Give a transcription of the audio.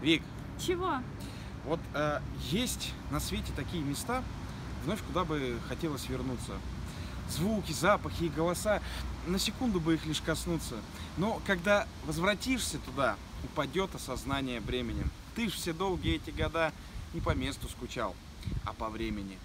Вик, Чего? вот э, есть на свете такие места, вновь куда бы хотелось вернуться. Звуки, запахи и голоса, на секунду бы их лишь коснуться. Но когда возвратишься туда, упадет осознание бременем. Ты ж все долгие эти года не по месту скучал, а по времени.